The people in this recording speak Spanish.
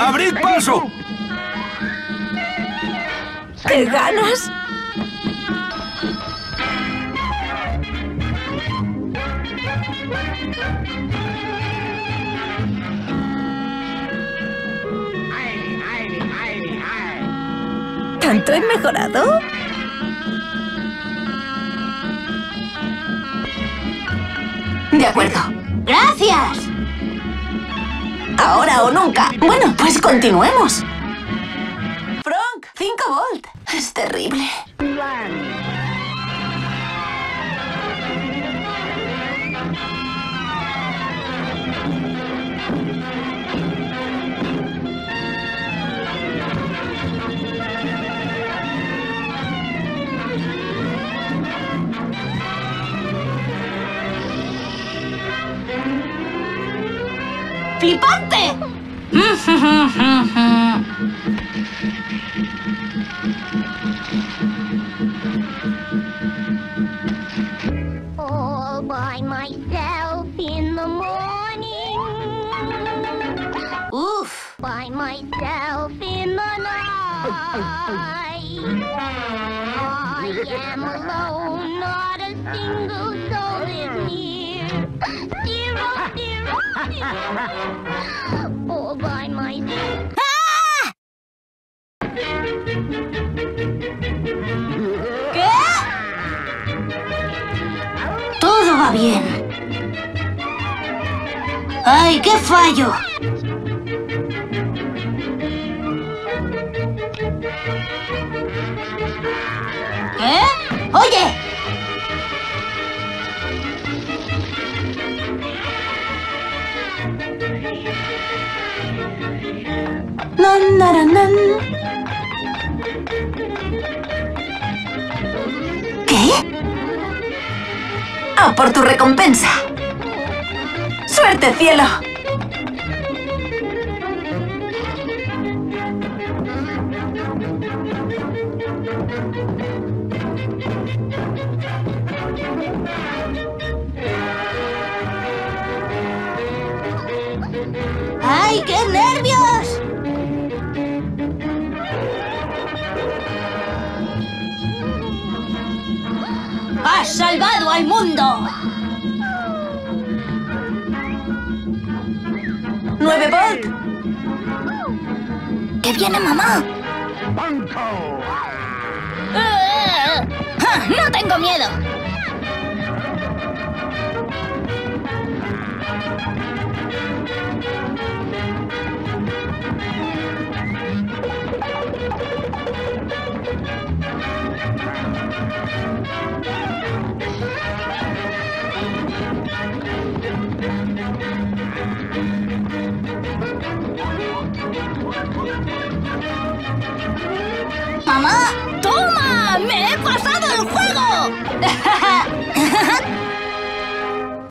¡Abrid paso! ¿Qué ganas? ¿Tanto he mejorado? De acuerdo. ¡Gracias! Ahora o nunca. Bueno, pues continuemos. Frank, 5 volt. Es terrible. ¡Flipante! all by myself in the morning. Uf. By myself in the night. I am alone, not a single soul is near. Zero, zero. All by myself. ¿Qué? Todo va bien. ¡Ay, qué fallo! ¿Qué? ¡Oye! Nan. ¿Qué? Ah, por tu recompensa. ¡Suerte, cielo! ¡Ay, qué ¡Has salvado al mundo! ¡Nueve volt! ¡Que viene mamá! ¡Ja! ¡No tengo miedo!